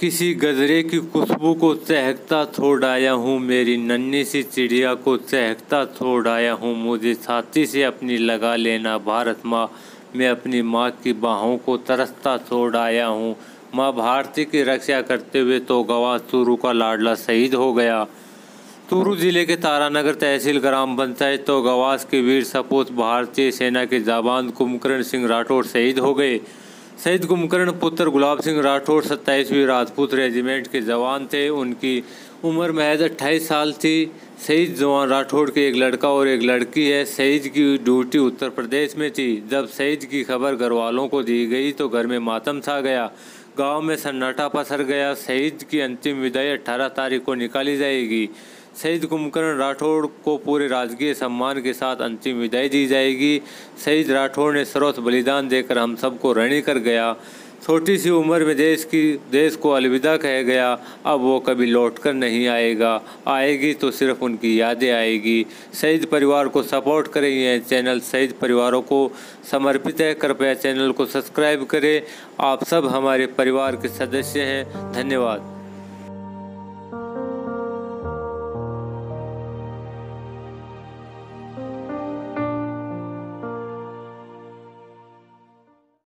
किसी गजरे की खुशबू को चहकता छोड़ आया हूँ मेरी नन्ही सी चिड़िया को चहकता छोड़ आया हूँ मुझे छाती से अपनी लगा लेना भारत माँ। मैं अपनी माँ की बाहों को तरसता छोड़ आया हूँ। माँ भारती की रक्षा करते हुए तो गवा चूरू का लाडला शहीद हो गया। चूरू ज़िले के तारानगर तहसील ग्राम पंचायत तो गवास के वीर सपूत भारतीय सेना के जाबान कुमकरण सिंह राठौर शहीद हो गए। शहीद कुमकर्ण पुत्र गुलाब सिंह राठौर, सत्ताईसवीं राजपूत रेजिमेंट के जवान थे। उनकी उम्र महज अट्ठाईस साल थी। शहीद जवान राठौड़ के एक लड़का और एक लड़की है। शहीद की ड्यूटी उत्तर प्रदेश में थी। जब शहीद की खबर घर वालों को दी गई तो घर में मातम छा गया। गाँव में सन्नाटा पसर गया। शहीद की अंतिम विदाई अट्ठारह तारीख को निकाली जाएगी। शहीद कुंभकर्ण राठौड़ को पूरे राजकीय सम्मान के साथ अंतिम विदाई दी जाएगी। शहीद राठौड़ ने सर्वोच्च बलिदान देकर हम सबको ऋणी कर गया। छोटी सी उम्र में देश की, देश को अलविदा कह गया। अब वो कभी लौट कर नहीं आएगा। आएगी तो सिर्फ़ उनकी यादें आएगी। शहीद परिवार को सपोर्ट करें यह चैनल। शहीद परिवारों को समर्पित है। कृपया चैनल को सब्सक्राइब करें। आप सब हमारे परिवार के सदस्य हैं। धन्यवाद।